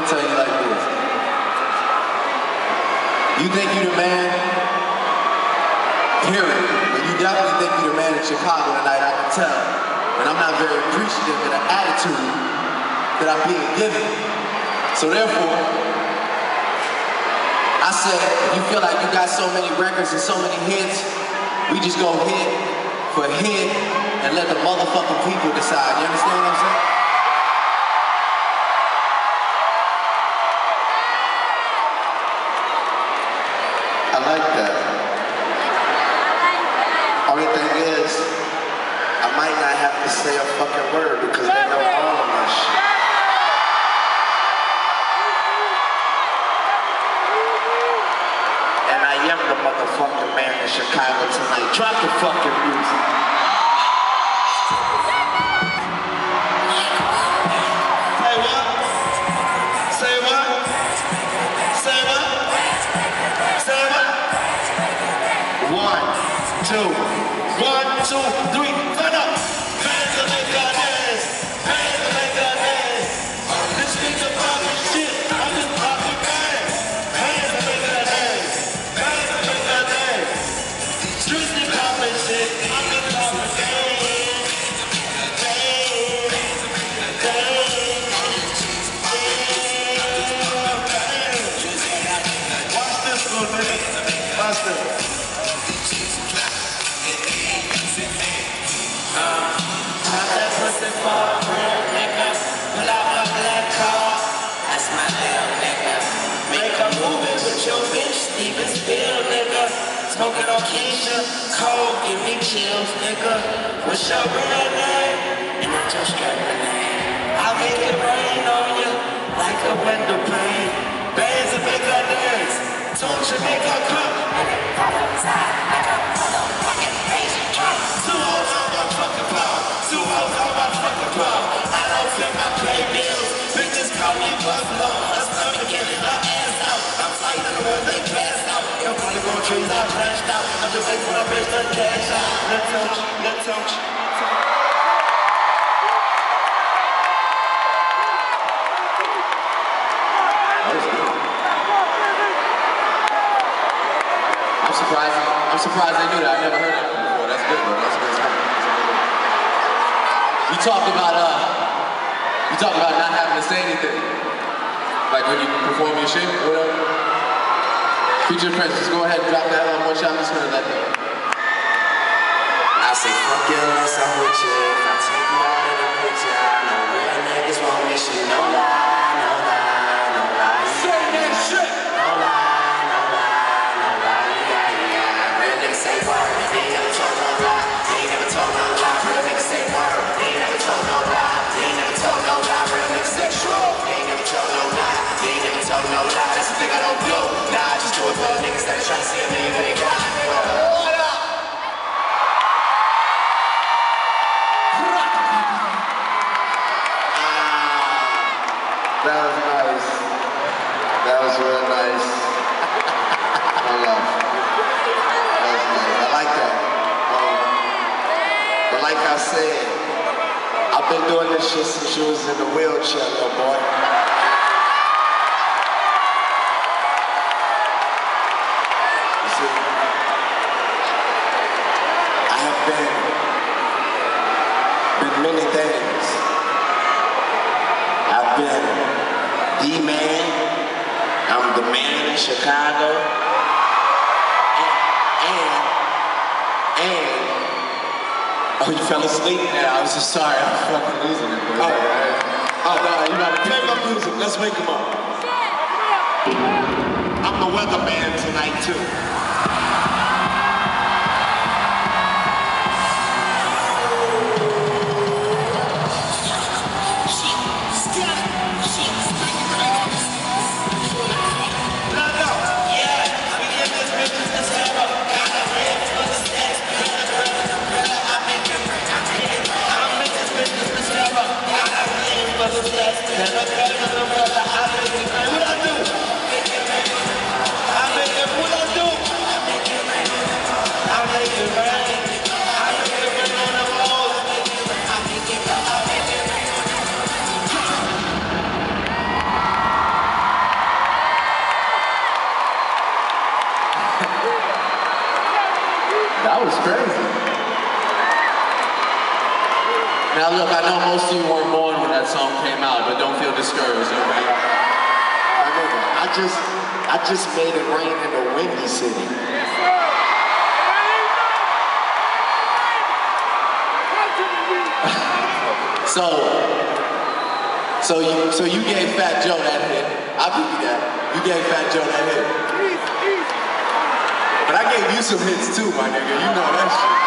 gonna tell you like this. You think you the man, period. But you definitely think you the man in Chicago tonight, I can tell. And I'm not very appreciative of the attitude that I'm being given. So therefore, I said, if you feel like you got so many records and so many hits, we just go hit for hit and let the motherfucking people decide. You understand what I'm saying? I like that. Only thing is, I might not have to say a fucking word because they know all of my shit. And I am the motherfucking man in Chicago tonight. Drop the fucking music. Say what? Say what? Say what? Say what? One, two, one, two, three, On Keisha, give me chills, nigga. What's your real name? And not your stripper name. I'll make it rain on you like a window pane. Bands and make her dance. Tune should make her come. Two hoes my. Two hoes my. I don't I bills. Bitches call me Buffalo. I'm getting my ass out. I'm fighting world, they I'm surprised. I'm surprised they knew that. I've never heard that before. That's good, bro. That's stuff. You talked about uh, you talked about not having to say anything, like when you perform your shit or whatever. Future just go ahead and drop that on one shot. I'm just gonna let that. I say fuck you unless I'm with you. If I take you out of the picture, I know niggas That was real nice. I love. That was nice. I like that. Um, but like I said, I've been doing this shit since you was in the wheelchair, little boy. I have been been many things. I've been the man. I'm the man in Chicago. And, and, and oh, you fell asleep? Yeah, I was just sorry. I was fucking losing it. Oh, oh no, you gotta play my music. Let's wake him up. I'm the weatherman tonight too. Thank you. Now look, I know most of you weren't born when that song came out, but don't feel discouraged, okay? I just, I just made it rain in the windy city. So, so you, so you gave Fat Joe that hit. I'll give you that. You gave Fat Joe that hit. But I gave you some hits too, my nigga. You know that shit.